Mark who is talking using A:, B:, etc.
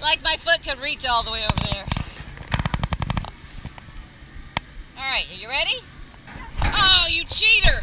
A: like my foot could reach all the way over there. All right, are you ready? Oh, you cheater!